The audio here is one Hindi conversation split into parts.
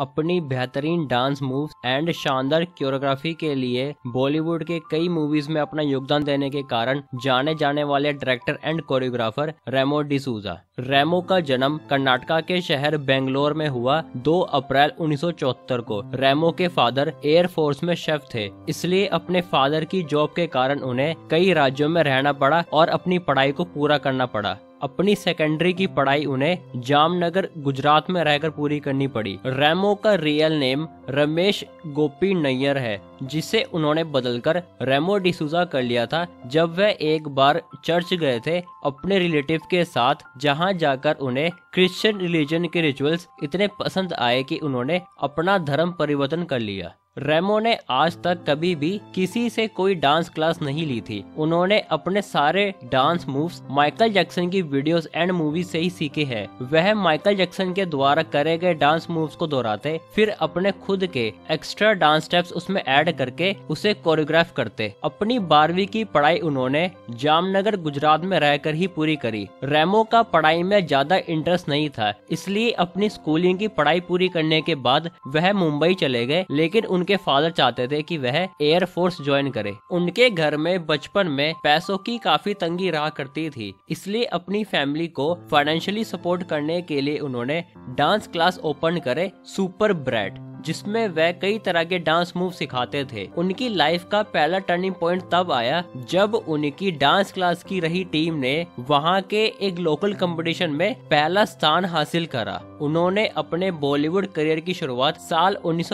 अपनी बेहतरीन डांस मूव एंड शानदार कोरियोग्राफी के लिए बॉलीवुड के कई मूवीज़ में अपना योगदान देने के कारण जाने जाने वाले director and choreographer Remo D'Souza Remo का जन्म कर्नाटका के शहर बेंगलोर में हुआ 2 अप्रैल 1974 को। रेमो के फादर एयर फोर्स में शेफ थे, इसलिए अपने फादर की जॉब के कारण उन्हें कई राज्यों में रहना पड़ा और अपनी पढ़ाई को पूरा करना पड़ा। अपनी सेकेंडरी की पढ़ाई उन्हें जामनगर, गुजरात में रहकर पूरी करनी पड़ी। रेमो का रियल नेम रमेश गोपी नैयर है, जिसे उन्होंने बदलकर रेमो डिसूजा कर लिया था। जब वह एक बार चर्च गए थे, अपने रिलेटिव के साथ, जहाँ जाकर उन्हें क्रिश्चियन रिलीजन के रिचुअल्स इतने पसंद आए कि उन्होंने अपना धर्म परिवर्तन कर लिया। रेमो ने आज तक कभी भी किसी से कोई डांस क्लास नहीं ली थी। उन्होंने अपने सारे डांस मूव्स माइकल जैक्सन की वीडियोस एंड मूवीज़ से ही सीखे हैं। वह माइकल जैक्सन के द्वारा करे गए डांस मूव्स को दोहराते, फिर अपने खुद के एक्स्ट्रा डांस स्टेप्स उसमें ऐड करके उसे कोरियोग्राफ करते। अपनी बारहवीं की पढ़ाई उन्होंने जामनगर, गुजरात में रहकर ही पूरी करी। रेमो का पढ़ाई में ज़्यादा इंटरेस्ट नहीं था, इसलिए अपनी स्कूलिंग की पढ़ाई पूरी करने के बाद वह मुंबई चले गए, लेकिन उनके फादर चाहते थे कि वह एयर फोर्स ज्वाइन करे। उनके घर में, बचपन में पैसों की काफ़ी तंगी रहा करती थी। इसलिए अपनी फैमिली को फाइनेंशियली सपोर्ट करने के लिए उन्होंने डांस क्लास ओपन करे सुपर ब्रेड जिसमें वह कई तरह के डांस मूव सिखाते थे। उनकी लाइफ का पहला टर्निंग पॉइंट तब आया जब उनकी डांस क्लास की रही टीम ने वहाँ के एक लोकल कंपटीशन में पहला स्थान हासिल करा। उन्होंने अपने बॉलीवुड करियर की शुरुआत साल उन्नीस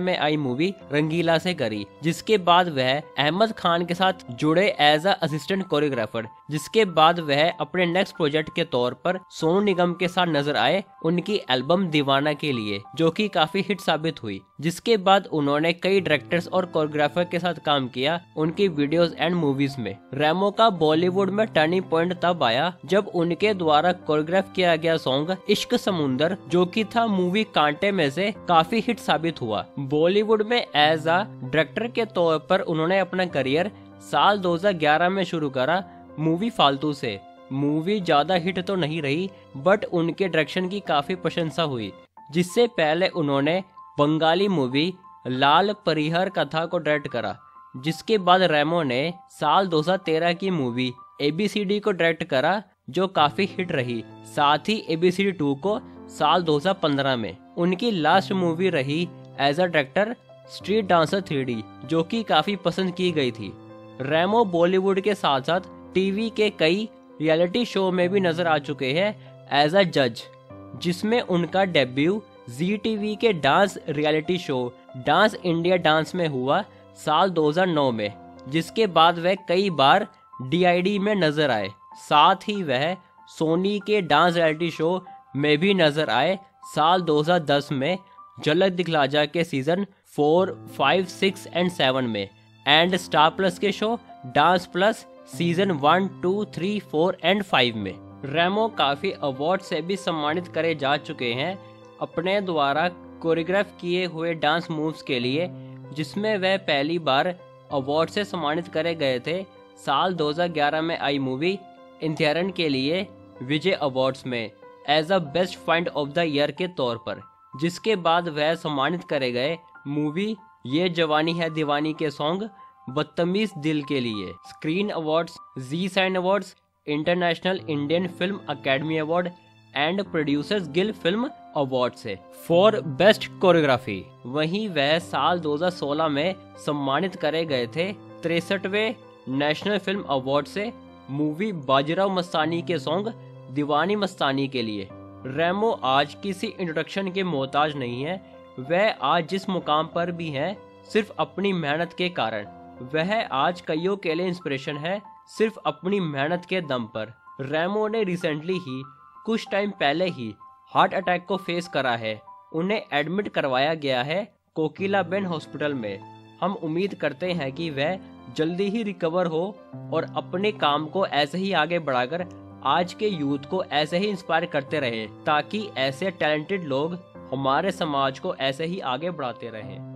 में आई मूवी रंगीला से करी, जिसके बाद वह अहमद खान के साथ जुड़े एज असिस्टेंट कोरियोग्राफर जिसके बाद वह अपने नेक्स्ट प्रोजेक्ट के तौर पर सोनू निगम के साथ नज़र आए उनकी एल्बम दीवाना के लिए, जो कि काफ़ी हिट साबित हुई, जिसके बाद उन्होंने कई डायरेक्टर्स और कोरियोग्राफर के साथ काम किया उनकी वीडियोस एंड मूवीज़ में। रेमो का बॉलीवुड में टर्निंग पॉइंट तब आया जब उनके द्वारा कोरियोग्राफ किया गया सॉन्ग इश्क समुंदर, जो कि था मूवी कांटे में से काफ़ी हिट साबित हुआ। बॉलीवुड में एज अ डायरेक्टर के तौर पर उन्होंने अपना करियर साल 2011 में शुरू करा मूवी फालतू से। मूवी ज़्यादा हिट तो नहीं रही बट उनके डायरेक्शन की काफ़ी प्रशंसा हुई, जिससे पहले उन्होंने बंगाली मूवी लाल परिहर कथा को डायरेक्ट करा, जिसके बाद रेमो ने साल 2013 की मूवी एबीसीडी को डायरेक्ट करा, जो काफ़ी हिट रही। साथ ही एबीसीडी टू को साल 2015 में उनकी लास्ट मूवी रही as a director street dancer three जो कि काफ़ी पसंद की गई थी। रेमो बॉलीवुड के साथ साथ टीवी के कई रियलिटी शो में भी नज़र आ चुके हैं एज अ जज जिसमें उनका डेब्यू जी टीवी के dance reality show dance India dance में हुआ साल 2009 में, जिसके बाद वह कई बार डीआईडी में नज़र आए। साथ ही वह सोनी के डांस रियलिटी शो में भी नज़र आए साल 2010 में झलक दिखलाजा के season four, five, six and seven में। एंड स्टार प्लस के show dance plus season one, two, three, four and five में। रेमो काफ़ी अवार्ड से भी सम्मानित करे जा चुके हैं अपने द्वारा कोरियोग्राफ किए हुए डांस मूव्स के लिए, जिसमें वह पहली बार अवार्ड से सम्मानित करे गए थे, साल 2011 में आई मूवी इंथियरन के लिए विजय अवार्ड्स में, as a best find of the year के तौर पर, जिसके बाद वह सम्मानित करे गए मूवी ये जवानी है दीवानी के सॉन्ग, बदतमीज दिल के लिए। Screen awards, Zee cine awards, international Indian film academy award and producers guild film award से। फॉर बेस्ट कोरियोग्राफी वहीं वह साल 2016 में सम्मानित करे गए थे तिरसठवे नेशनल फ़िल्म अवार्ड से मूवी बाजीराव मस्तानी के सॉन्ग दीवानी मस्तानी के लिए। रेमो आज किसी इंट्रोडक्शन के मोहताज नहीं है। वह आज जिस मुकाम पर भी है, सिर्फ़ अपनी मेहनत के कारण। वह आज कईयों के लिए इंस्पिरेशन है, सिर्फ़ अपनी मेहनत के दम पर। रेमो ने रिसेंटली ही कुछ टाइम पहले ही हार्ट अटैक को फेस करा है। उन्हें एडमिट करवाया गया है कोकिला बेन हॉस्पिटल में। हम उम्मीद करते हैं कि वह जल्दी ही रिकवर हो और अपने काम को ऐसे ही आगे बढ़ाकर आज के यूथ को ऐसे ही इंस्पायर करते रहे, ताकि ऐसे टैलेंटेड लोग हमारे समाज को ऐसे ही आगे बढ़ाते रहें।